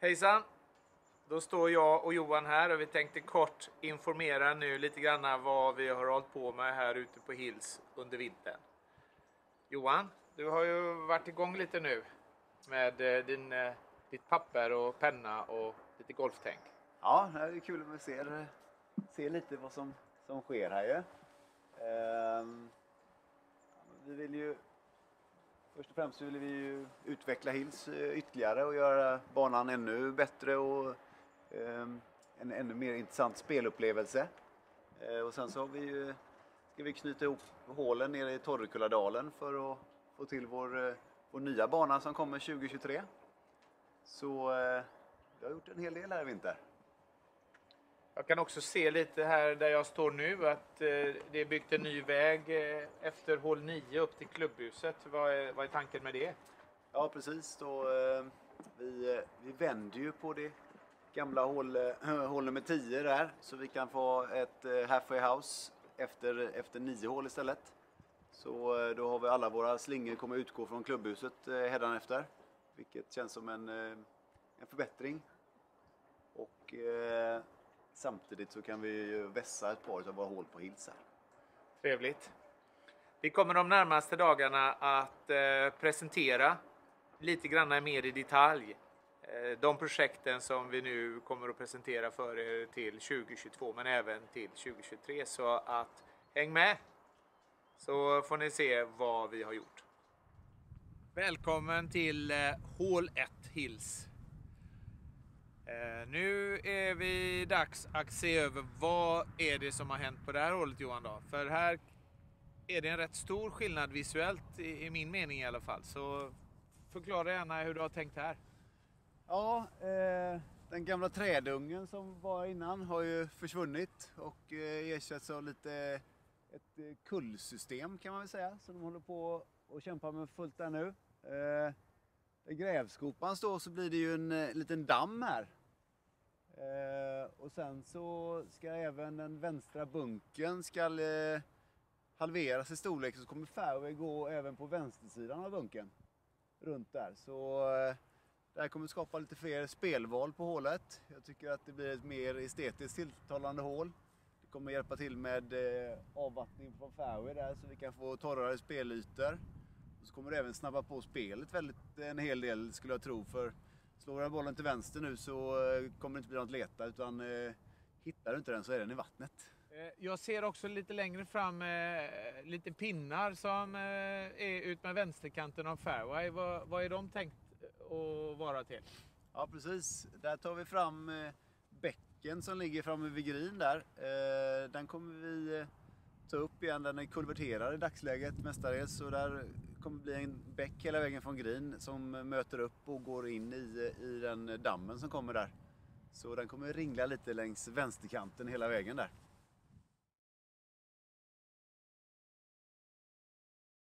Hejsan! Då står jag och Johan här och vi tänkte kort informera nu lite grann vad vi har hållit på med här ute på Hills under vintern. Johan, du har ju varit igång lite nu med eh, din, eh, ditt papper och penna och lite golftänk. Ja, det är kul att se, se lite vad som, som sker här ju. Ehm, vi vill ju Först och främst vill vi ju utveckla Hills eh, ytterligare och göra banan ännu bättre och ehm, en ännu mer intressant spelupplevelse. Eh, och sen så har vi ju, ska vi knyta ihop hålen nere i Torrekulladalen för att få till vår, eh, vår nya bana som kommer 2023. Så vi har gjort en hel del här i vinter. Jag kan också se lite här där jag står nu att eh, det är byggt en ny väg eh, efter hål 9 upp till klubbhuset. Vad är, vad är tanken med det? Ja precis, då, eh, vi, eh, vi vänder ju på det gamla hål, eh, hål nummer 10 där så vi kan få ett eh, halfway house efter, efter 9 hål istället. Så då har vi alla våra slingor kommer utgå från klubbhuset hädanefter. Vilket känns som en, en förbättring. Och Samtidigt så kan vi vässa ett par av våra hål på Hills här. Trevligt. Vi kommer de närmaste dagarna att eh, presentera lite grann mer i detalj eh, de projekten som vi nu kommer att presentera för er till 2022 men även till 2023. Så att häng med så får ni se vad vi har gjort. Välkommen till eh, Hål 1 Hills Eh, nu är vi dags att se över vad är det som har hänt på det här hållet Johan då? För här är det en rätt stor skillnad visuellt i, i min mening i alla fall. Så förklara gärna hur du har tänkt här. Ja, eh, den gamla trädungen som var innan har ju försvunnit och eh, ersatts av lite ett eh, kullsystem kan man väl säga. som de håller på och kämpar med fullt där nu. Eh, där grävskopan står så blir det ju en eh, liten damm här Eh, och sen så ska även den vänstra bunken ska eh, halveras i storlek så kommer fairway gå även på vänstersidan av bunken. Runt där. Så eh, det här kommer skapa lite fler spelval på hålet. Jag tycker att det blir ett mer estetiskt tilltalande hål. Det kommer hjälpa till med eh, avvattning från fairway där så vi kan få torrare spelytor. Och så kommer det även snabba på spelet väldigt en hel del skulle jag tro. för Slår jag bollen till vänster nu så eh, kommer det inte bli något leta utan eh, hittar du inte den så är den i vattnet. Eh, jag ser också lite längre fram eh, lite pinnar som eh, är ut med vänsterkanten av fairway. Vad, vad är de tänkt att vara till? Ja precis, där tar vi fram eh, bäcken som ligger framme vid green där. den kommer vi ta upp igen. Den är kulverterad i dagsläget mestadels. Så där kommer bli en bäck hela vägen från green som möter upp och går in i, i den dammen som kommer där. Så den kommer ringla lite längs vänsterkanten hela vägen där.